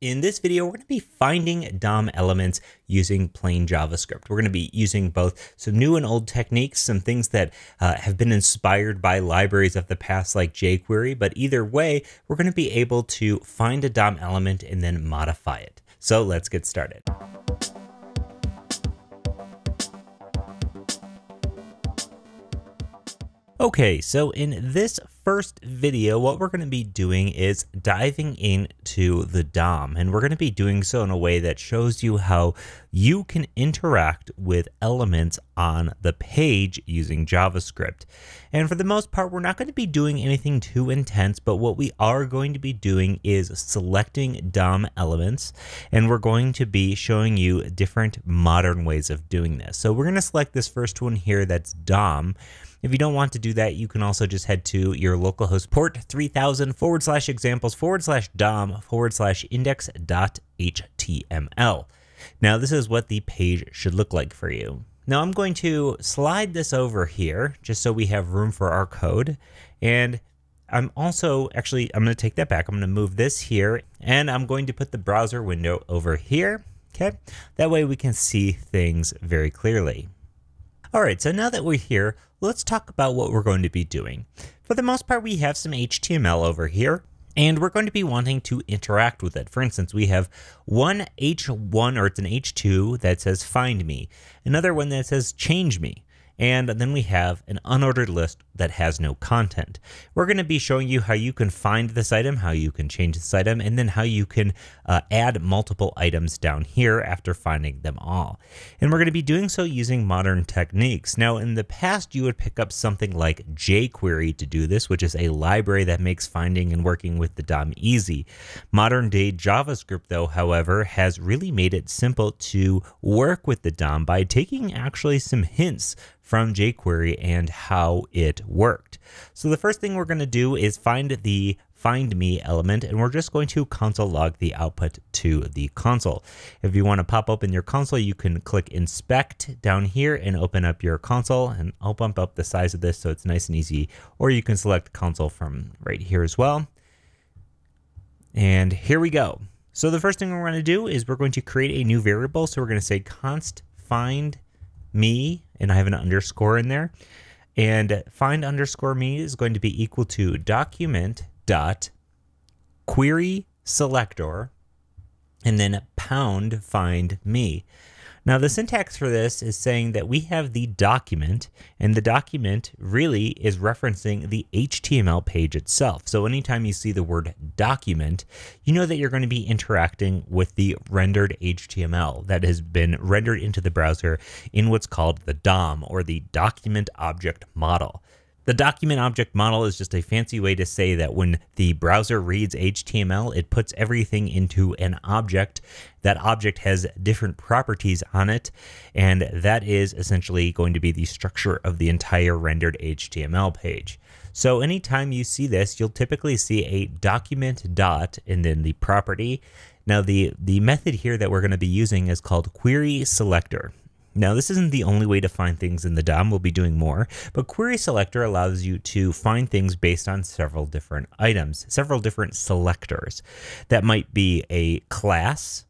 In this video, we're going to be finding DOM elements using plain JavaScript. We're going to be using both some new and old techniques, some things that uh, have been inspired by libraries of the past like jQuery, but either way, we're going to be able to find a DOM element and then modify it. So let's get started. Okay, so in this first video, what we're going to be doing is diving into the DOM, and we're going to be doing so in a way that shows you how you can interact with elements on the page using JavaScript. And for the most part, we're not going to be doing anything too intense, but what we are going to be doing is selecting DOM elements, and we're going to be showing you different modern ways of doing this. So we're going to select this first one here that's DOM. If you don't want to do that, you can also just head to your localhost port 3000 forward slash examples forward slash DOM forward slash index dot HTML. Now, this is what the page should look like for you. Now, I'm going to slide this over here just so we have room for our code. And I'm also actually, I'm going to take that back. I'm going to move this here and I'm going to put the browser window over here. Okay. That way we can see things very clearly. All right, so now that we're here, let's talk about what we're going to be doing. For the most part, we have some HTML over here, and we're going to be wanting to interact with it. For instance, we have one H1 or it's an H2 that says find me, another one that says change me, and then we have an unordered list that has no content. We're going to be showing you how you can find this item, how you can change this item, and then how you can uh, add multiple items down here after finding them all. And we're going to be doing so using modern techniques. Now, in the past, you would pick up something like jQuery to do this, which is a library that makes finding and working with the DOM easy. Modern day JavaScript, though, however, has really made it simple to work with the DOM by taking actually some hints from jQuery and how it worked. So the first thing we're going to do is find the find me element and we're just going to console log the output to the console. If you want to pop open your console, you can click inspect down here and open up your console and I'll bump up the size of this so it's nice and easy or you can select console from right here as well. And here we go. So the first thing we're going to do is we're going to create a new variable. So we're going to say const find me, and I have an underscore in there. And find underscore me is going to be equal to document dot query selector and then pound find me. Now, the syntax for this is saying that we have the document, and the document really is referencing the HTML page itself. So, anytime you see the word document, you know that you're going to be interacting with the rendered HTML that has been rendered into the browser in what's called the DOM or the Document Object Model. The document object model is just a fancy way to say that when the browser reads HTML, it puts everything into an object. That object has different properties on it, and that is essentially going to be the structure of the entire rendered HTML page. So anytime you see this, you'll typically see a document dot and then the property. Now the, the method here that we're going to be using is called query selector. Now, this isn't the only way to find things in the DOM, we'll be doing more, but Query Selector allows you to find things based on several different items, several different selectors. That might be a class,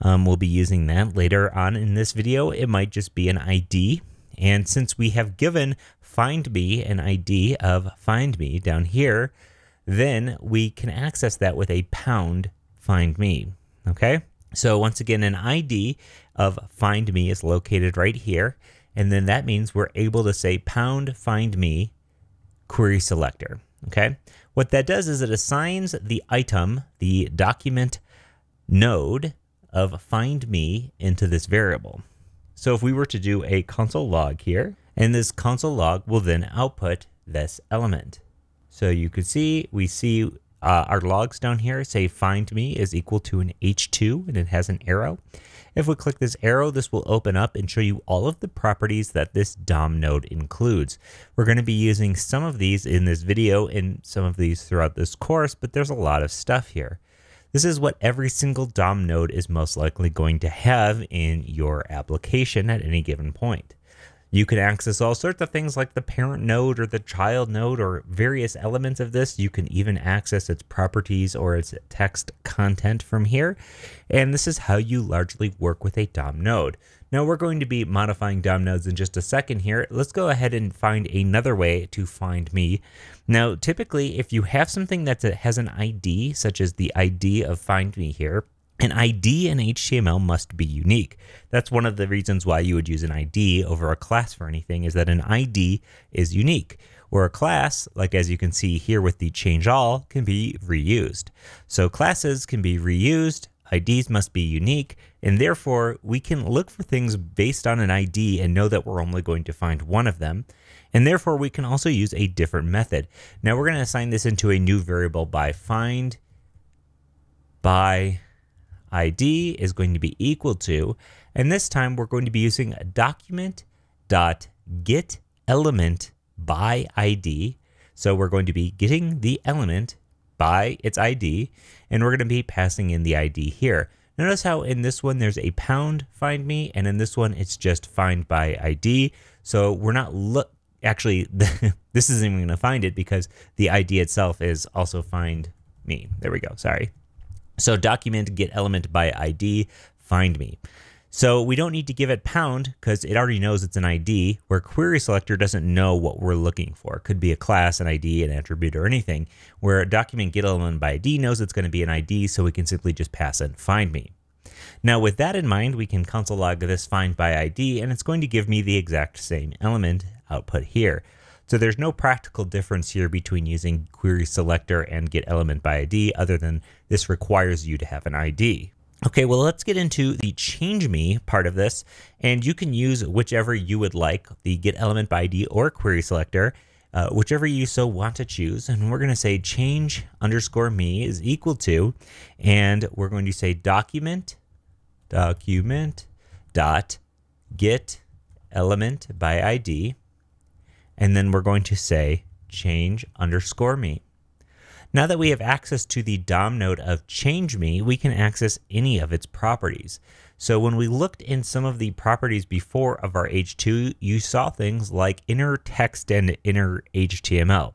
um, we'll be using that later on in this video. It might just be an ID, and since we have given find me an ID of find me down here, then we can access that with a pound find me, okay? So once again, an ID of find me is located right here. And then that means we're able to say pound find me query selector. Okay. What that does is it assigns the item, the document node of find me into this variable. So if we were to do a console log here, and this console log will then output this element. So you could see, we see uh, our logs down here say find me is equal to an H2 and it has an arrow. If we click this arrow, this will open up and show you all of the properties that this DOM node includes. We're going to be using some of these in this video and some of these throughout this course, but there's a lot of stuff here. This is what every single DOM node is most likely going to have in your application at any given point. You can access all sorts of things like the parent node or the child node or various elements of this. You can even access its properties or its text content from here. And this is how you largely work with a DOM node. Now we're going to be modifying DOM nodes in just a second here. Let's go ahead and find another way to find me. Now, typically, if you have something that has an ID, such as the ID of find me here, an ID in HTML must be unique. That's one of the reasons why you would use an ID over a class for anything is that an ID is unique, where a class, like as you can see here with the change all, can be reused. So classes can be reused, IDs must be unique, and therefore we can look for things based on an ID and know that we're only going to find one of them. And therefore we can also use a different method. Now we're going to assign this into a new variable by find by ID is going to be equal to, and this time we're going to be using a document dot get element by ID. So we're going to be getting the element by its ID, and we're going to be passing in the ID here. Notice how in this one there's a pound find me, and in this one it's just find by ID. So we're not look actually this isn't even going to find it because the ID itself is also find me. There we go. Sorry. So document get element by ID, find me. So we don't need to give it pound because it already knows it's an ID, where query selector doesn't know what we're looking for. It could be a class, an ID, an attribute, or anything, where document get element by ID knows it's going to be an ID, so we can simply just pass in find me. Now with that in mind, we can console log this find by ID, and it's going to give me the exact same element output here. So there's no practical difference here between using query selector and get element by ID other than this requires you to have an ID. Okay, well, let's get into the change me part of this, and you can use whichever you would like, the get element by ID or query selector, uh, whichever you so want to choose. And we're going to say change underscore me is equal to, and we're going to say document, document dot get element by ID and then we're going to say change underscore me. Now that we have access to the DOM node of change me, we can access any of its properties. So when we looked in some of the properties before of our H2, you saw things like inner text and inner HTML.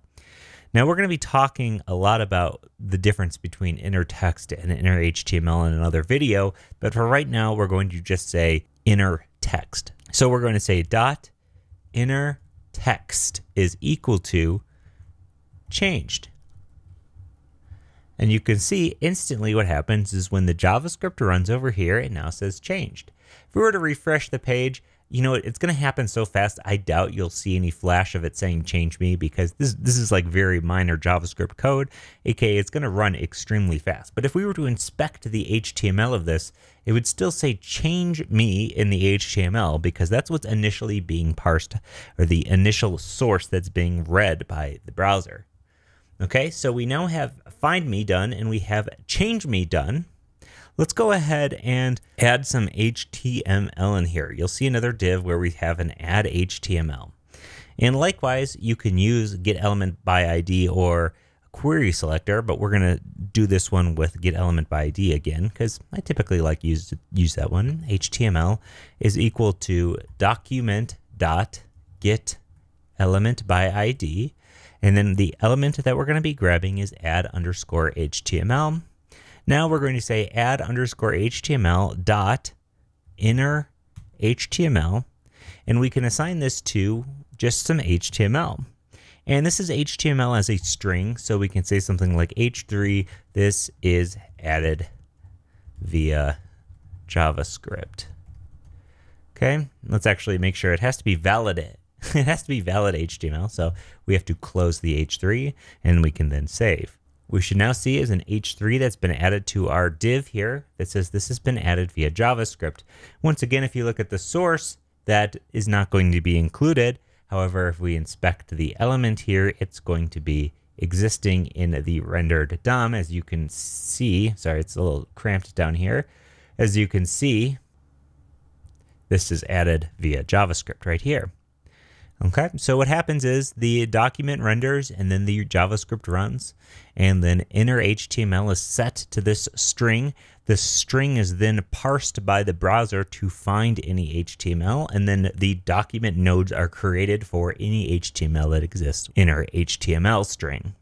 Now we're going to be talking a lot about the difference between inner text and inner HTML in another video, but for right now we're going to just say inner text. So we're going to say dot inner text is equal to changed. And you can see instantly what happens is when the JavaScript runs over here, it now says changed. If we were to refresh the page, you know, it's going to happen so fast. I doubt you'll see any flash of it saying change me because this, this is like very minor JavaScript code, aka it's going to run extremely fast. But if we were to inspect the HTML of this, it would still say change me in the HTML because that's what's initially being parsed or the initial source that's being read by the browser. Okay, so we now have find me done and we have change me done. Let's go ahead and add some HTML in here. You'll see another div where we have an add HTML. And likewise, you can use get element by ID or query selector, but we're going to do this one with get element by ID again because I typically like use use that one. HTML is equal to document dot get element by ID. And then the element that we're going to be grabbing is add underscore HTML. Now we're going to say add underscore HTML dot inner HTML, and we can assign this to just some HTML. And this is HTML as a string, so we can say something like H3, this is added via JavaScript. Okay, let's actually make sure it has to be valid. It has to be valid HTML, so we have to close the H3 and we can then save we should now see is an H3 that's been added to our div here that says this has been added via JavaScript. Once again, if you look at the source, that is not going to be included. However, if we inspect the element here, it's going to be existing in the rendered DOM. As you can see, sorry, it's a little cramped down here. As you can see, this is added via JavaScript right here. Okay, so what happens is the document renders and then the JavaScript runs, and then inner HTML is set to this string The string is then parsed by the browser to find any HTML, and then the document nodes are created for any HTML that exists in our HTML string.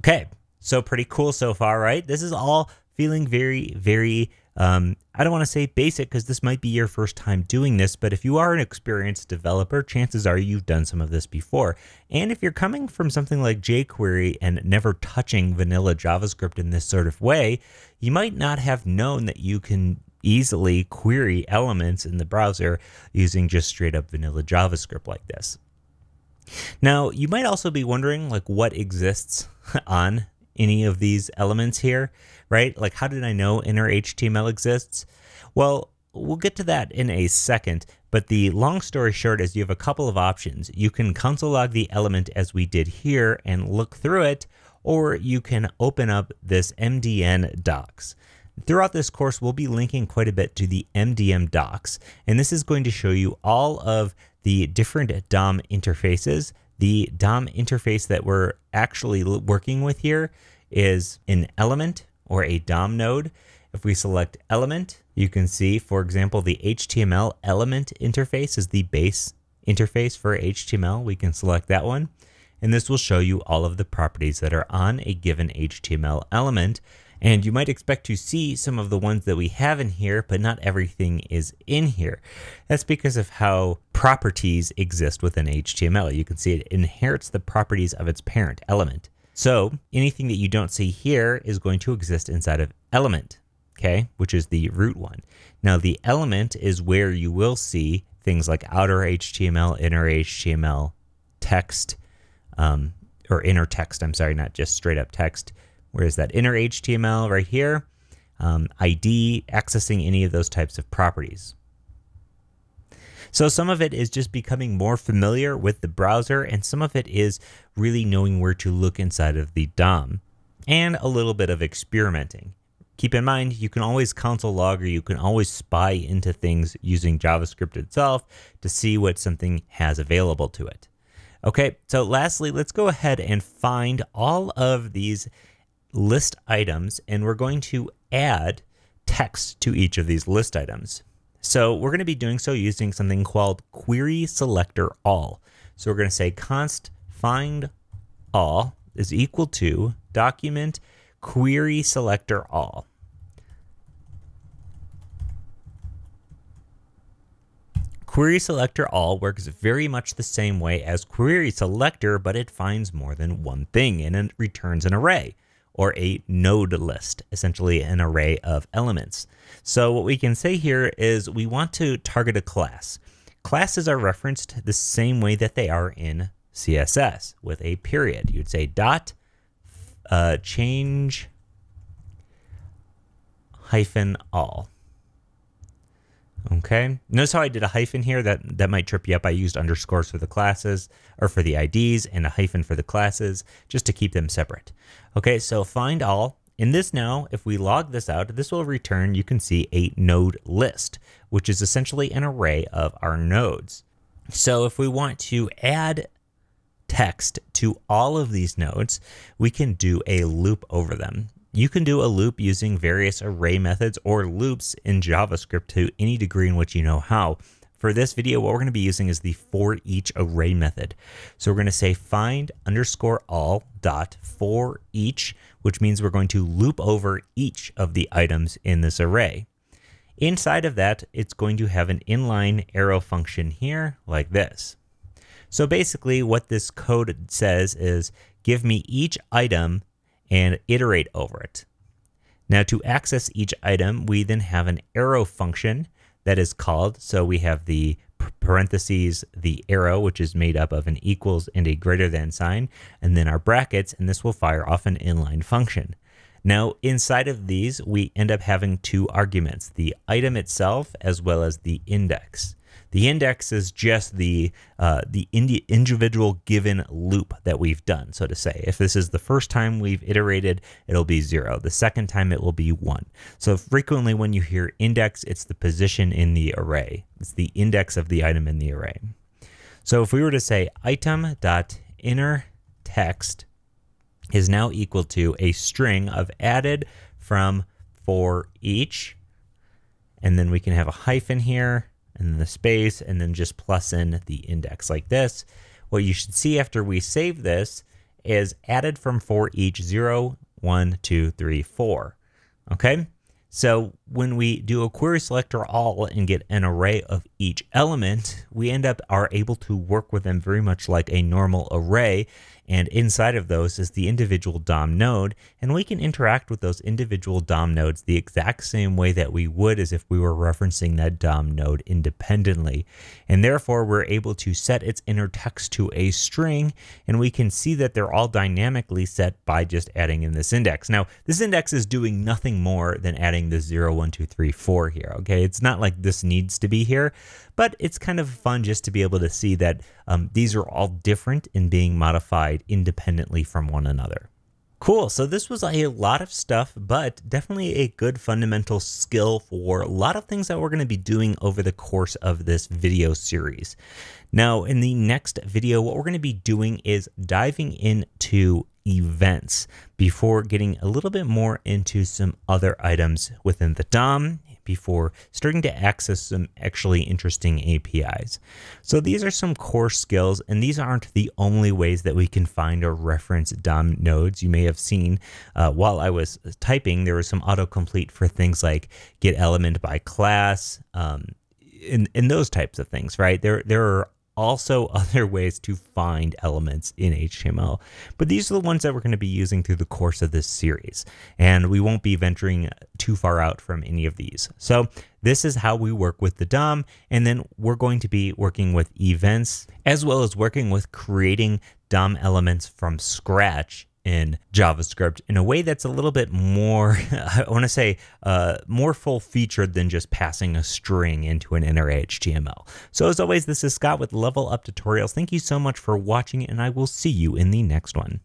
Okay, so pretty cool so far, right? This is all feeling very, very um, I don't want to say basic because this might be your first time doing this, but if you are an experienced developer, chances are you've done some of this before. And if you're coming from something like jQuery and never touching vanilla JavaScript in this sort of way, you might not have known that you can easily query elements in the browser using just straight up vanilla JavaScript like this. Now, you might also be wondering like what exists on any of these elements here right? Like, how did I know inner HTML exists? Well, we'll get to that in a second. But the long story short is you have a couple of options. You can console log the element as we did here and look through it, or you can open up this MDN docs. Throughout this course, we'll be linking quite a bit to the MDN docs, and this is going to show you all of the different DOM interfaces. The DOM interface that we're actually working with here is an element or a DOM node. If we select element, you can see, for example, the HTML element interface is the base interface for HTML. We can select that one. And this will show you all of the properties that are on a given HTML element. And you might expect to see some of the ones that we have in here, but not everything is in here. That's because of how properties exist within HTML. You can see it inherits the properties of its parent element. So anything that you don't see here is going to exist inside of element, okay, which is the root one. Now the element is where you will see things like outer HTML, inner HTML, text, um, or inner text, I'm sorry, not just straight up text. Whereas that inner HTML right here, um, ID, accessing any of those types of properties. So some of it is just becoming more familiar with the browser, and some of it is really knowing where to look inside of the DOM, and a little bit of experimenting. Keep in mind, you can always console log or you can always spy into things using JavaScript itself to see what something has available to it. Okay, so lastly, let's go ahead and find all of these list items, and we're going to add text to each of these list items. So we're going to be doing so using something called query selector all. So we're going to say const find all is equal to document query selector all. Query selector all works very much the same way as query selector, but it finds more than one thing and it returns an array or a node list, essentially an array of elements. So what we can say here is we want to target a class. Classes are referenced the same way that they are in CSS with a period. You'd say dot uh, change hyphen all. Okay. Notice how I did a hyphen here. That that might trip you up. I used underscores for the classes or for the IDs and a hyphen for the classes just to keep them separate. Okay, so find all. In this now, if we log this out, this will return, you can see a node list, which is essentially an array of our nodes. So if we want to add text to all of these nodes, we can do a loop over them. You can do a loop using various array methods or loops in JavaScript to any degree in which you know how. For this video, what we're going to be using is the for each array method. So we're going to say find underscore all dot for each, which means we're going to loop over each of the items in this array. Inside of that, it's going to have an inline arrow function here like this. So basically what this code says is give me each item and iterate over it. Now to access each item, we then have an arrow function that is called. So we have the parentheses, the arrow, which is made up of an equals and a greater than sign, and then our brackets, and this will fire off an inline function. Now, inside of these, we end up having two arguments, the item itself as well as the index. The index is just the uh, the indi individual given loop that we've done, so to say. If this is the first time we've iterated, it'll be zero. The second time it will be one. So frequently when you hear index, it's the position in the array. It's the index of the item in the array. So if we were to say item dot inner text is now equal to a string of added from for each. And then we can have a hyphen here and then the space and then just plus in the index like this. What you should see after we save this is added from for each 0, 1, 2, 3, 4. Okay. So when we do a query selector all and get an array of each element, we end up are able to work with them very much like a normal array and inside of those is the individual DOM node, and we can interact with those individual DOM nodes the exact same way that we would as if we were referencing that DOM node independently. And therefore, we're able to set its inner text to a string, and we can see that they're all dynamically set by just adding in this index. Now, this index is doing nothing more than adding the 0, 1, 2, 3, 4 here, okay? It's not like this needs to be here, but it's kind of fun just to be able to see that um, these are all different in being modified independently from one another. Cool. So this was a lot of stuff, but definitely a good fundamental skill for a lot of things that we're going to be doing over the course of this video series. Now, in the next video, what we're going to be doing is diving into events before getting a little bit more into some other items within the DOM before starting to access some actually interesting APIs. So these are some core skills, and these aren't the only ways that we can find or reference DOM nodes. You may have seen uh, while I was typing, there was some autocomplete for things like get element by class, um, in, in those types of things, right? There, there are also other ways to find elements in HTML. But these are the ones that we're going to be using through the course of this series. And we won't be venturing too far out from any of these. So this is how we work with the DOM. And then we're going to be working with events as well as working with creating DOM elements from scratch in JavaScript in a way that's a little bit more, I want to say, uh, more full featured than just passing a string into an inner HTML. So, as always, this is Scott with Level Up Tutorials. Thank you so much for watching, and I will see you in the next one.